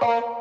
Bye.